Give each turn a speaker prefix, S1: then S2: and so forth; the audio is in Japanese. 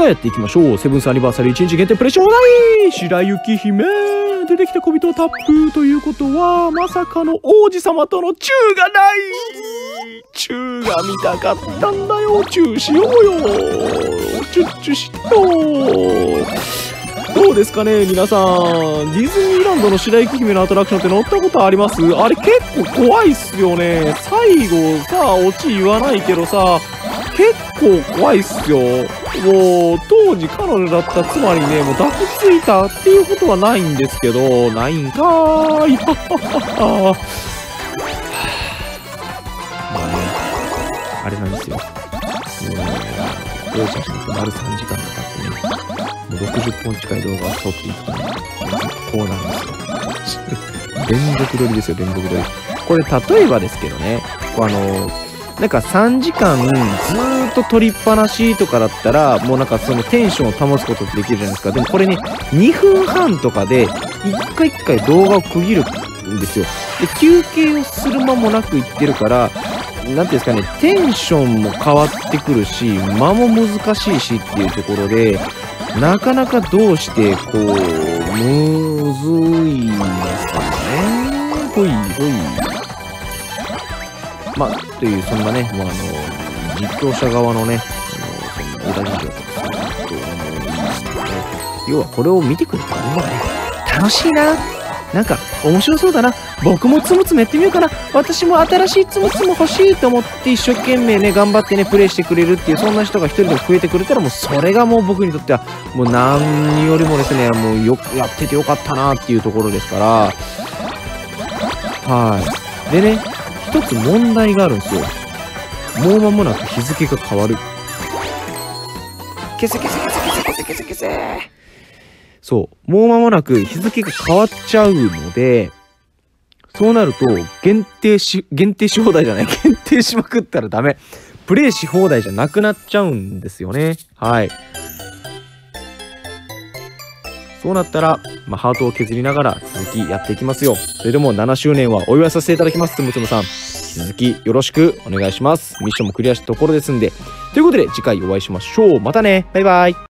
S1: さあやっていきましょう。セブンスアニバーサリー1日限定プレッシャー放題白雪姫出てきた小人をタップということは、まさかの王子様とのチューがないチューが見たかったんだよ。チューしようよ。チュッチュしよう。どうですかね皆さん。ディズニーランドの白雪姫のアトラクションって乗ったことあります？あれ結構怖いっすよね。最後さ、オチ言わないけどさ、結構怖いっすよ。もう、当時彼女だった妻にね、もう抱きついたっていうことはないんですけど、ないんかーい。まあね、あれなんですよ。もう、両者に丸3時間かかってね、もう60本近い動画を撮っていくとね、こうなんですよ。連続撮りですよ、連続撮り。これ、例えばですけどね、あの、なんか3時間ずーっと撮りっぱなしとかだったら、もうなんかそのテンションを保つことってできるじゃないですか。でもこれね、2分半とかで、1回1回動画を区切るんですよ。で、休憩をする間もなくいってるから、なんていうんですかね、テンションも変わってくるし、間も難しいしっていうところで、なかなかどうして、こう、むずいんですかね。ほいほい。まあ、という、そんなね、もうあの、実況者側のね、あのその裏事情とかそういうことをね、もいいんですね。要はこれを見てくれたらみんながね、楽しいな、なんか面白そうだな、僕もつむつむやってみようかな、私も新しいつむつむ欲しいと思って一生懸命ね、頑張ってね、プレイしてくれるっていう、そんな人が一人でも増えてくれたら、もうそれがもう僕にとっては、もう何よりもですね、もうよくやっててよかったなっていうところですから、はい。でね、一つ問題があるんですよ。もう間もなく日付が変わる。消せ消せ消せ消せ消せ消せそう。もう間もなく日付が変わっちゃうので、そうなると、限定し、限定し放題じゃない。限定しまくったらダメ。プレイし放題じゃなくなっちゃうんですよね。はい。そうなったら、まあ、ハートを削りながら続きやっていきますよ。それでも7周年はお祝いさせていただきます、つむつむさん。き続きよろしくお願いします。ミッションもクリアしたところですんで。ということで次回お会いしましょう。またね。バイバイ。